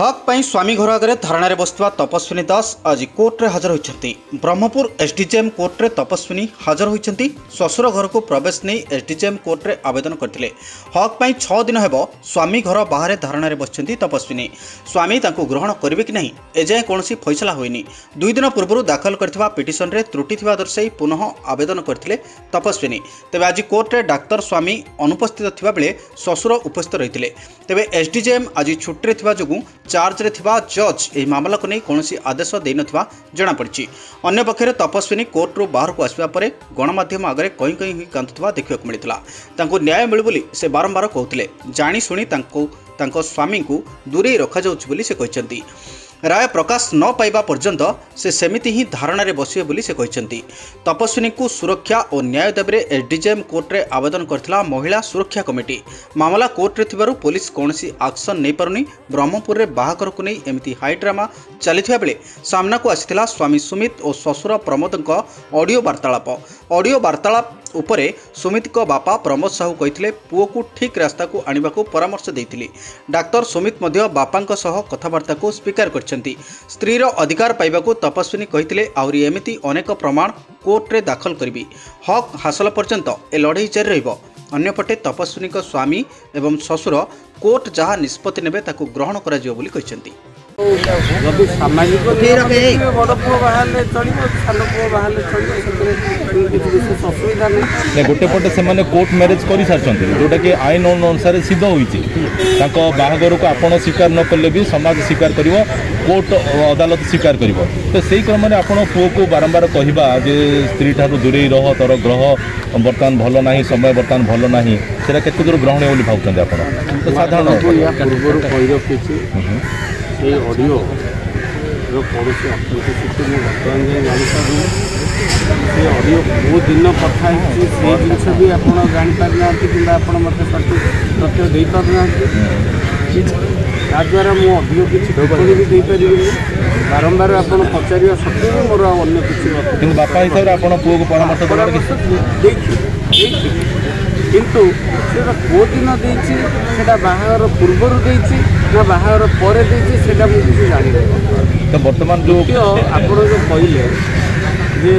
হক পাই স্বামী ঘর আগে ধারণার বসিবা তপস্বিনী দাস আজ কোর্টে হাজর হয়েছেন ব্রহ্মপুর এসডিজেএম কোর্টে তপস্বিনী হাজর হয়েছেন শ্বশুর ঘরক প্রবেশ নিয়ে এসডিজেএম কোর্টে আবেদন করে হক পাই ছদিন হব স্বামী ঘর বাহারে ধারণার বসছেন তপস্বিনী স্বামী তাঁকু গ্রহণ করবে কি না এযায় কৌশি ফৈসলা হয়নি দুই দিন পূর্ব দাখল করে পিটিশনরে ত্রুটি থাকা দর্শাই পুনঃ আবেদন করে তপস্বিনী তবে আজ কোর্টে ডাক্তার স্বামী অনুপস্থিত থাকবে শ্বশুর উপস্থিত রয়েছে তবে এসডিজেএম আজ ছুটিরে থাকা যোগুঁ चार्जे जज यह मामला को नहीं कौन आदेश देन जमापड़ अंपक्ष तपस्विनी कोर्टर बाहर को आसवा पर गणमाम आगे कहीं कहीं कांदुवा देखा मिलता न्याय मिलू से बारंबार कहते जाशु स्वामी को दूरे रखा बोली से कहते ରାୟ ପ୍ରକାଶ ନ ପାଇବା ପର୍ଯ୍ୟନ୍ତ ସେ ସେମିତି ହିଁ ଧାରଣାରେ ବସିବେ ବୋଲି ସେ କହିଛନ୍ତି ତପସ୍ୱିନୀଙ୍କୁ ସୁରକ୍ଷା ଓ ନ୍ୟାୟ ଦାବିରେ ଏସ୍ଡିଜେଏମ୍ କୋର୍ଟରେ ଆବେଦନ କରିଥିଲା ମହିଳା ସୁରକ୍ଷା କମିଟି ମାମଲା କୋର୍ଟରେ ଥିବାରୁ ପୋଲିସ କୌଣସି ଆକ୍ସନ୍ ନେଇପାରୁନି ବ୍ରହ୍ମପୁରରେ ବାହାଘରକୁ ନେଇ ଏମିତି ହାଇଡ୍ରାମା ଚାଲିଥିବା ବେଳେ ସାମ୍ନାକୁ ଆସିଥିଲା ସ୍ୱାମୀ ସୁମିତ ଓ ଶ୍ୱଶୁର ପ୍ରମୋଦଙ୍କ ଅଡ଼ିଓ ବାର୍ତ୍ତାଳାପ ଅଡ଼ିଓ ବାର୍ତ୍ତାଳାପ ଉପରେ ସୁମିତଙ୍କ ବାପା ପ୍ରମୋଦ ସାହୁ କହିଥିଲେ ପୁଅକୁ ଠିକ୍ ରାସ୍ତାକୁ ଆଣିବାକୁ ପରାମର୍ଶ ଦେଇଥିଲେ ଡାକ୍ତର ସୁମିତ ମଧ୍ୟ ବାପାଙ୍କ ସହ କଥାବାର୍ତ୍ତାକୁ ସ୍ୱୀକାର କରିଛନ୍ତି ସ୍ତ୍ରୀର ଅଧିକାର ପାଇବାକୁ ତପସ୍ୱିନୀ କହିଥିଲେ ଆହୁରି ଏମିତି ଅନେକ ପ୍ରମାଣ କୋର୍ଟରେ ଦାଖଲ କରିବି ହକ୍ ହାସଲ ପର୍ଯ୍ୟନ୍ତ ଏ ଲଢ଼େଇ ଜାରି ରହିବ ଅନ୍ୟପଟେ ତପସ୍ୱିନୀଙ୍କ ସ୍ୱାମୀ ଏବଂ ଶ୍ୱଶୁର କୋର୍ଟ ଯାହା ନିଷ୍ପତ୍ତି ନେବେ ତାକୁ ଗ୍ରହଣ କରାଯିବ ବୋଲି କହିଛନ୍ତି ଗୋଟେ ପଟେ ସେମାନେ କୋର୍ଟ ମ୍ୟାରେଜ କରିସାରିଛନ୍ତି ଯେଉଁଟାକି ଆଇନ ଅନୁସାରେ ସିଦ୍ଧ ହୋଇଛି ତାଙ୍କ ବାହାଘରକୁ ଆପଣ ସ୍ୱୀକାର ନ କଲେ ବି ସମାଜ ସ୍ୱୀକାର କରିବ କୋର୍ଟ ଅଦାଲତ ସ୍ୱୀକାର କରିବ ତ ସେଇ କ୍ରମରେ ଆପଣ ପୁଅକୁ ବାରମ୍ବାର କହିବା ଯେ ସ୍ତ୍ରୀ ଠାରୁ ଦୂରେଇ ରହ ତୋର ଗ୍ରହ ବର୍ତ୍ତମାନ ଭଲ ନାହିଁ ସମୟ ବର୍ତ୍ତମାନ ଭଲ ନାହିଁ ସେଇଟା କେତେ ଦୂର ଗ୍ରହଣୀୟ ବୋଲି ଭାବୁଛନ୍ତି ଆପଣ ସାଧାରଣ সেই অডিও जो पड़ोसी अत्यंत स्थिति में वर्तमान जाए जानीपारू से अडियो मो दिन पठाई से जिनस भी आपड़ जापर ना कि आप मत सठिक तथ्य देपर ना ताद्वारा मु अडियो किसी टिप्पणी भी देपर बारंबार आप पचार सत्वे मोर अन्य किसी बापा हिसाब से आप पुओ को परामर्श देखिए देखिए କିନ୍ତୁ ସେଟା କେଉଁଦିନ ଦେଇଛି ସେଟା ବାହାଘର ପୂର୍ବରୁ ଦେଇଛି ନା ବାହାଘର ପରେ ଦେଇଛି ସେଟା ମୁଁ କିଛି ଜାଣିନି ତ ବର୍ତ୍ତମାନ ଯୋଗ୍ୟ ଆପଣ ଯେଉଁ କହିଲେ ଯେ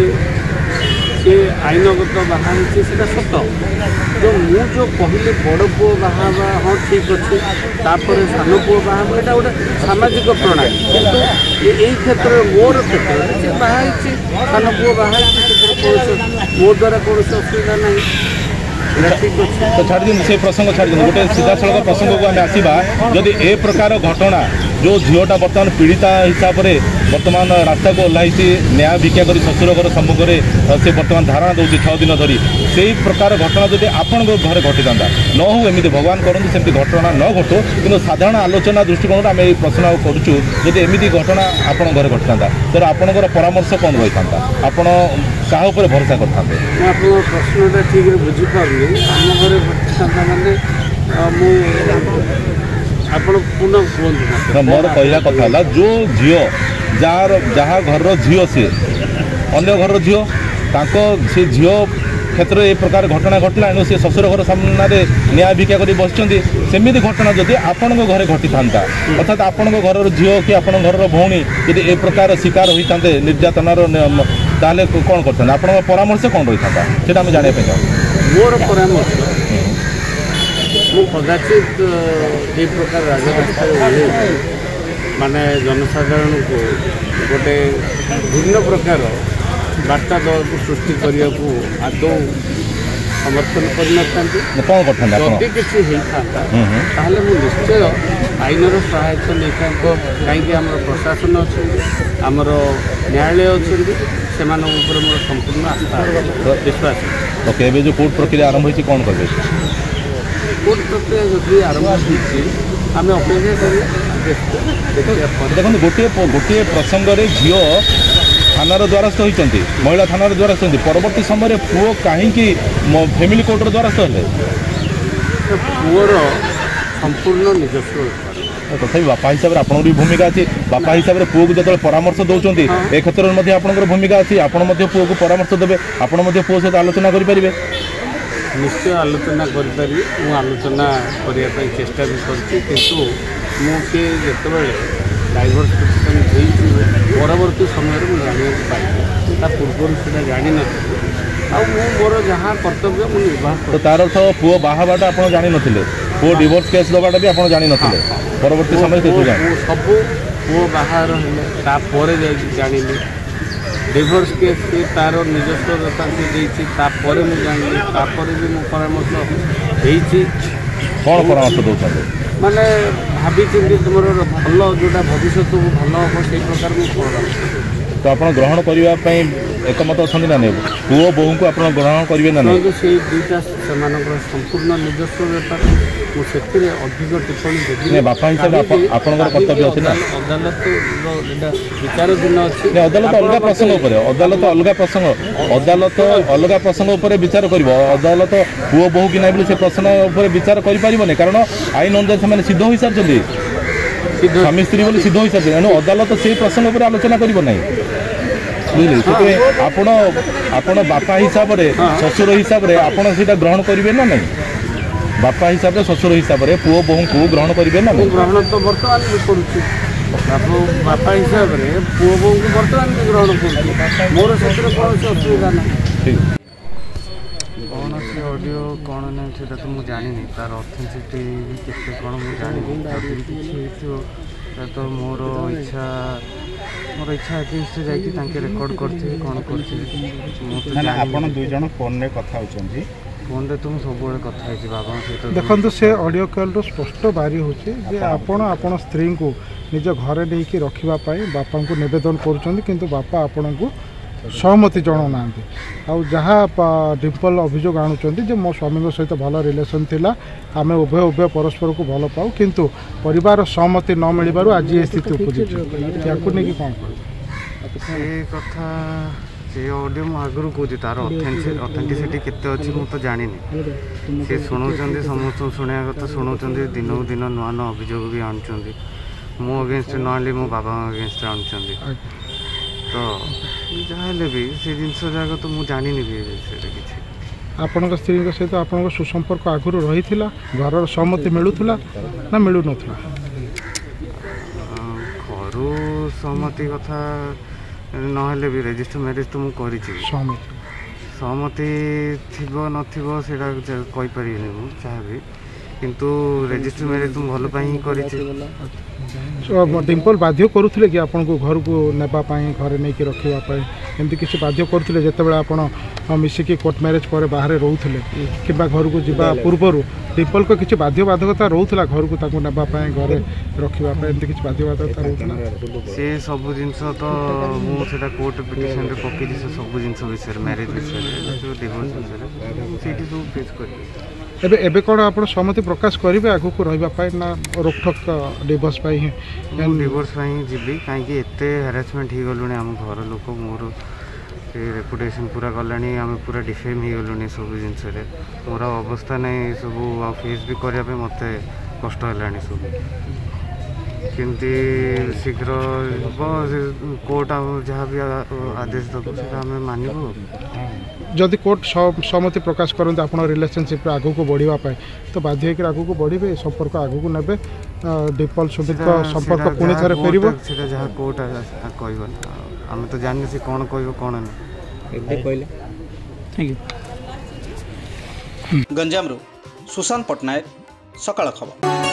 ସେ ଆଇନଗତ ବାହା ହେଇଛି ସେଟା ସତ ତ ମୁଁ ଯେଉଁ କହିଲି ବଡ଼ ପୁଅ ବାହା ହେବା ହଁ ଠିକ୍ ଅଛି ତାପରେ ସାନ ପୁଅ ବାହା ହେବା ଏଇଟା ଗୋଟେ ସାମାଜିକ ପ୍ରଣାଳୀ କିନ୍ତୁ ଏଇ କ୍ଷେତ୍ରରେ ମୋର କ୍ଷେତ୍ରରେ ସେ ବାହା ହେଇଛି ସାନ ପୁଅ ବାହା ହେଇଛି ସେଥିରେ କୌଣସି ମୋ ଦ୍ୱାରା କୌଣସି ଅସୁବିଧା ନାହିଁ তো ছাড় দিন সেই প্রসঙ্গ ছাড় দিন গোটে সিধাসলখ প্রসঙ্গক আমি আসবা যদি এ প্রকার ঘটনা ଯେଉଁ ଝିଅଟା ବର୍ତ୍ତମାନ ପୀଡ଼ିତା ହିସାବରେ ବର୍ତ୍ତମାନ ରାସ୍ତାକୁ ଓହ୍ଲାଇଛି ନ୍ୟାୟ ଭିକ୍ଷା କରି ଶ୍ୱଶୁର ଘର ସମ୍ମୁଖରେ ସେ ବର୍ତ୍ତମାନ ଧାରଣା ଦେଉଛି ଛଅ ଦିନ ଧରି ସେହି ପ୍ରକାର ଘଟଣା ଯଦି ଆପଣଙ୍କ ଘରେ ଘଟିଥାନ୍ତା ନ ହଉ ଏମିତି ଭଗବାନ କରନ୍ତୁ ସେମିତି ଘଟଣା ନ ଘଟୁ କିନ୍ତୁ ସାଧାରଣ ଆଲୋଚନା ଦୃଷ୍ଟିକୋଣରୁ ଆମେ ଏହି ପ୍ରଶ୍ନ କରୁଛୁ ଯଦି ଏମିତି ଘଟଣା ଆପଣଙ୍କ ଘରେ ଘଟିଥାନ୍ତା ତେବେ ଆପଣଙ୍କର ପରାମର୍ଶ କ'ଣ ରହିଥାନ୍ତା ଆପଣ କାହା ଉପରେ ଭରସା କରିଥାନ୍ତେ ଆପଣଙ୍କ ପ୍ରଶ୍ନଟା ଠିକ୍ରେ ବୁଝିପାରୁନି ଆମ ଘରେ ଘଟିଥାନ୍ତା ମାନେ ମୁଁ ଆପଣ ପୁନଃ କୁହନ୍ତୁ ମୋର କହିବା କଥା ହେଲା ଯେଉଁ ଝିଅ ଯାହାର ଯାହା ଘରର ଝିଅ ସିଏ ଅନ୍ୟ ଘରର ଝିଅ ତାଙ୍କ ସେ ଝିଅ କ୍ଷେତ୍ରରେ ଏ ପ୍ରକାର ଘଟଣା ଘଟିଲା ଏଣୁ ସେ ଶ୍ୱଶୁର ଘର ସାମ୍ନାରେ ନ୍ୟାୟ ଭିକ୍ଷା କରି ବସିଛନ୍ତି ସେମିତି ଘଟଣା ଯଦି ଆପଣଙ୍କ ଘରେ ଘଟିଥାନ୍ତା ଅର୍ଥାତ୍ ଆପଣଙ୍କ ଘରର ଝିଅ କି ଆପଣଙ୍କ ଘରର ଭଉଣୀ ଯଦି ଏ ପ୍ରକାର ଶିକାର ହୋଇଥାନ୍ତେ ନିର୍ଯାତନାର ତାହେଲେ କ'ଣ କରିଥାନ୍ତେ ଆପଣଙ୍କ ପରାମର୍ଶ କ'ଣ ରହିଥାନ୍ତା ସେଇଟା ଆମେ ଜାଣିବା ପାଇଁ ଚାହୁଁଛୁ ମୋର ପରାମର୍ଶ ମୁଁ କଦାଚିତ ଏ ପ୍ରକାର ରାଜରାସ୍ତାରେ ଓହ୍ଲେଇ ମାନେ ଜନସାଧାରଣଙ୍କୁ ଗୋଟେ ଭିନ୍ନ ପ୍ରକାର ବାର୍ତ୍ତା ଦଳକୁ ସୃଷ୍ଟି କରିବାକୁ ଆଦୌ ସମର୍ଥନ କରିନଥାନ୍ତି ଯଦି କିଛି ହେଇଥାନ୍ତା ତାହେଲେ ମୁଁ ନିଶ୍ଚୟ ଆଇନର ସହାୟତା ନେଇଥାନ୍ତି କାହିଁକି ଆମର ପ୍ରଶାସନ ଅଛନ୍ତି ଆମର ନ୍ୟାୟାଳୟ ଅଛନ୍ତି ସେମାନଙ୍କ ଉପରେ ମୋର ସମ୍ପୂର୍ଣ୍ଣ ଆସ୍ଥା ବିଶ୍ୱାସ ଓକେ ଏବେ ଯେଉଁ କୋର୍ଟ ପ୍ରକ୍ରିୟା ଆରମ୍ଭ ହୋଇଛି କ'ଣ କରିବେ দেখুন গোটিয়ে গোটিয়ে প্রসঙ্গে ঝিও থানার দ্বারস্থ হয়েছেন মহিলা থানার দ্বারস্থ হয়েছেন পরবর্তী সময় পুয় কী ফ্যামিলি কোর্টর দ্বারস্থ হলে পুয়র সম্পূর্ণ নিজস্ব তথাপি বাপা হিসাবে আপনার বি ভূমিকা আছে বাপা হিসাবে পুয়কু যেত পরামর্শ দৌঁছেন এক্ষেত্রে আপনার ভূমিকা আছে আপনার পুয়কু পরামর্শ দেবে আপনার পুয় সহ আলোচনা করে ନିଶ୍ଚୟ ଆଲୋଚନା କରିପାରିବି ମୁଁ ଆଲୋଚନା କରିବା ପାଇଁ ଚେଷ୍ଟା ବି କରିଛି କିନ୍ତୁ ମୁଁ କିଏ ଯେତେବେଳେ ଡାଇଭର୍ସିଫିକେସନ୍ ହେଇଛି ପରବର୍ତ୍ତୀ ସମୟରେ ମୁଁ ଜାଣିବାକୁ ପାଇଲି ତା ପୂର୍ବରୁ ସେଇଟା ଜାଣିନଥିଲି ଆଉ ମୁଁ ମୋର ଯାହା କର୍ତ୍ତବ୍ୟ ମୁଁ ନିର୍ବାହ ତ ତା'ର ଅର୍ଥ ପୁଅ ବାହାବାଟା ଆପଣ ଜାଣିନଥିଲେ ପୁଅ ଡିଭୋର୍ସ କେସ୍ ଦେବାଟା ବି ଆପଣ ଜାଣିନଥିଲେ ପରବର୍ତ୍ତୀ ସମୟରେ ସବୁ ପୁଅ ବାହାଘର ହେଲେ ତାପରେ ଯାଇକି ଜାଣିଲି ଡିଭୋର୍ସ କେସ୍ ସିଏ ତା'ର ନିଜସ୍ୱ ଦସ୍ତାବିଜ ଦେଇଛି ତାପରେ ମୁଁ ଜାଣିଲି ତାପରେ ବି ମୁଁ ପରାମର୍ଶ ଦେଇଛି କ'ଣ ପରାମର୍ଶ ଦେଉଛନ୍ତି ମାନେ ଭାବିଚିନ୍ତି ତୁମର ଭଲ ଯେଉଁଟା ଭବିଷ୍ୟତକୁ ଭଲ ହେବ ସେଇ ପ୍ରକାର ମୁଁ ପରାମର୍ଶ ତ ଆପଣ ଗ୍ରହଣ କରିବା ପାଇଁ ଏକମତ ଅଛନ୍ତି ନା ନାହିଁ ପୁଅ ବୋହୂଙ୍କୁ ଆପଣ ଗ୍ରହଣ କରିବେ ନା ନାହିଁ ସେଇ ଦୁଇଟା ସେମାନଙ୍କର ସମ୍ପୂର୍ଣ୍ଣ ନିଜସ୍ୱ ବ୍ୟାପାର ମୁଁ ସେଥିରେ ଅଧିକ ଟିପ୍ପଣୀ ଦେବି ବାପା ହିସାବରେ ଆପଣଙ୍କର କର୍ତ୍ତବ୍ୟ ଅଛି ନା ଅଦାଲତର ବିଚାରାଧୀନ ଅଛି ଅଦାଲତ ଅଲଗା ପ୍ରସଙ୍ଗ ଉପରେ ଅଦାଲତ ଅଲଗା ପ୍ରସଙ୍ଗ ଅଦାଲତ ଅଲଗା ପ୍ରସଙ୍ଗ ଉପରେ ବିଚାର କରିବ ଅଦାଲତ ପୁଅ ବୋହୁ କି ନାହିଁ ବୋଲି ସେ ପ୍ରସଙ୍ଗ ଉପରେ ବିଚାର କରିପାରିବନି କାରଣ ଆଇନ ଅନୁଯାୟୀ ସେମାନେ ସିଦ୍ଧ ହୋଇସାରିଛନ୍ତି ସ୍ୱାମୀ ସ୍ତ୍ରୀ ବୋଲି ସିଦ୍ଧ ହୋଇସାରିଛନ୍ତି ଏଣୁ ଅଦାଲତ ସେଇ ପ୍ରସଙ୍ଗ ଉପରେ ଆଲୋଚନା କରିବ ନାହିଁ ବୁଝିଲେ ସେଥିପାଇଁ ଆପଣ ଆପଣ ବାପା ହିସାବରେ ଶ୍ୱଶୁର ହିସାବରେ ଆପଣ ସେଇଟା ଗ୍ରହଣ କରିବେ ନା ନାହିଁ বাপা হিসাব শ্বশুর হিসাবে পুয় কু গ্রহণ করবে না গ্রহণ তো বর্তমান করছি বাপা হিসাবে পুয় বহুকে বর্তমান গ্রহণ করছি মোর সেতরে কোণী অডিও কোণ না সেটা তো মু জানিনি তার অথেন্টিসিটি কেতে কোণ মু জানিনি যদি কিছু হয়েছিল ତ ମୋର ଇଚ୍ଛା ମୋର ଇଚ୍ଛା ଏଗେନଷ୍ଟରେ ଯାଇକି ତାଙ୍କେ ରେକର୍ଡ଼ କରିଥିବେ କ'ଣ କରିଥିବେ ଆପଣ ଦୁଇ ଜଣ ଫୋନ୍ରେ କଥା ହେଉଛନ୍ତି ଫୋନ୍ରେ ତ ମୁଁ ସବୁବେଳେ କଥା ହେଇଛି ବାବାଙ୍କ ସହିତ ଦେଖନ୍ତୁ ସେ ଅଡ଼ିଓ କଲ୍ରୁ ସ୍ପଷ୍ଟ ବାରି ହେଉଛି ଯେ ଆପଣ ଆପଣ ସ୍ତ୍ରୀଙ୍କୁ ନିଜ ଘରେ ନେଇକି ରଖିବା ପାଇଁ ବାପାଙ୍କୁ ନିବେଦନ କରୁଛନ୍ତି କିନ୍ତୁ ବାପା ଆପଣଙ୍କୁ ସହମତି ଜଣାଉନାହାନ୍ତି ଆଉ ଯାହା ଡିମ୍ପଲ୍ ଅଭିଯୋଗ ଆଣୁଛନ୍ତି ଯେ ମୋ ସ୍ୱାମୀଙ୍କ ସହିତ ଭଲ ରିଲେସନ୍ ଥିଲା ଆମେ ଉଭୟ ଉଭୟ ପରସ୍ପରକୁ ଭଲ ପାଉ କିନ୍ତୁ ପରିବାର ସହମତି ନ ମିଳିବାରୁ ଆଜି ଏ ସ୍ଥିତି ଉପୁଜିଛି ୟାକୁ ନେଇକି କ'ଣ କହିବେ ସେ କଥା ସେ ଅଡ଼ିଓ ମୁଁ ଆଗରୁ କହୁଛି ତାର ଅଥେଣ୍ଟିସିଟି କେତେ ଅଛି ମୁଁ ତ ଜାଣିନି ସେ ଶୁଣାଉଛନ୍ତି ସମସ୍ତଙ୍କୁ ଶୁଣିବା କଥା ଶୁଣାଉଛନ୍ତି ଦିନକୁ ଦିନ ନୂଆ ନୂଆ ଅଭିଯୋଗ ବି ଆଣୁଛନ୍ତି ମୋ ଅଗେନଷ୍ଟ ଆଣିଲି ମୋ ବାବା ମା ଅଗେନଷ୍ଟ ଆଣୁଛନ୍ତି ତ ଯାହା ହେଲେ ବି ସେ ଜିନିଷ ଯାକ ତ ମୁଁ ଜାଣିନି ବି ବିଷୟରେ କିଛି ଆପଣଙ୍କ ସ୍ତ୍ରୀଙ୍କ ସହିତ ଆପଣଙ୍କ ସୁସମ୍ପର୍କ ଆଗରୁ ରହିଥିଲା ଘରର ସହମତି ମିଳୁଥିଲା ନା ମିଳୁନଥିଲା ଘରୁ ସହମତି କଥା ନହେଲେ ବି ରେଜିଷ୍ଟର ମ୍ୟାରେଜ ତ ମୁଁ କରିଛି ସହମତି ଥିବ ନଥିବ ସେଇଟା କହିପାରିବିନି ମୁଁ ଯାହା ବି କିନ୍ତୁ ରେଜିଷ୍ଟର ମ୍ୟାରେଜ ମୁଁ ଭଲ ପାଇଁ ହିଁ କରିଛି ডিম্পল বাধ্য করুলে কি আপনার ঘরক নেওয়া ঘরে নিয়ে রক্ষা এমতি কিছু বাধ্য করুলে যেতবে আপনার মিশিকি কোর্ট ম্যারেজ পরে বাহারে রুলে কিংবা ঘরক যা পূর্বর ডিম্পল কিছু বাধ্যবাধকতা রুলা ঘরক তাকে নেওয়া ঘরে রক্ষা এমতি কিছু বাধ্যবাধকতা রুলা সে সব জিনিস তো মু সেটা কোর্ট পিটিশন রে পকাইছি সে সব জিনিস বিষয়ে ম্যারেজ বিষয়ে ডিভোর্স বিষয়ে সেইটি সব ফেস করি ଏବେ ଏବେ କ'ଣ ଆପଣ ସହମତି ପ୍ରକାଶ କରିବେ ଆଗକୁ ରହିବା ପାଇଁ ନା ରୋକଠୋକ୍ ଡିଭୋର୍ସ ପାଇଁ ହିଁ ଡିଭୋର୍ସ ପାଇଁ ଯିବି କାହିଁକି ଏତେ ହାରାସମେଣ୍ଟ ହେଇଗଲୁଣି ଆମ ଘର ଲୋକ ମୋର ରେପୁଟେସନ୍ ପୁରା ଗଲାଣି ଆମେ ପୁରା ଡିଫେମ୍ ହେଇଗଲୁଣି ସବୁ ଜିନିଷରେ ମୋର ଅବସ୍ଥା ନାହିଁ ସବୁ ଆଉ ଫେସ୍ ବି କରିବା ପାଇଁ ମୋତେ କଷ୍ଟ ହେଲାଣି ସବୁ କେମିତି ଶୀଘ୍ର ହେବ କୋର୍ଟ ଆଉ ଯାହା ବି ଆଦେଶ ଦେବ ସେଇଟା ଆମେ ମାନିବୁ ଯଦି କୋର୍ଟ ସହମତି ପ୍ରକାଶ କରନ୍ତି ଆପଣ ରିଲେସନସିପ୍ରେ ଆଗକୁ ବଢ଼ିବା ପାଇଁ ତ ବାଧ୍ୟ ହେଇକି ଆଗକୁ ବଢ଼ିବେ ସମ୍ପର୍କ ଆଗକୁ ନେବେ ଡିପଲ ସୁମିତଙ୍କ ସମ୍ପର୍କ ପୁଣି ଥରେ ଫେରିବ ସେଇଟା ଯାହା କୋର୍ଟ କହିବ ଆମେ ତ ଜାଣିନୁ ସେ କ'ଣ କହିବ କ'ଣ ଏବେ କହିଲେ ଗଞ୍ଜାମରୁ ସୁଶାନ୍ତ ପଟ୍ଟନାୟକ ସକାଳ ଖବର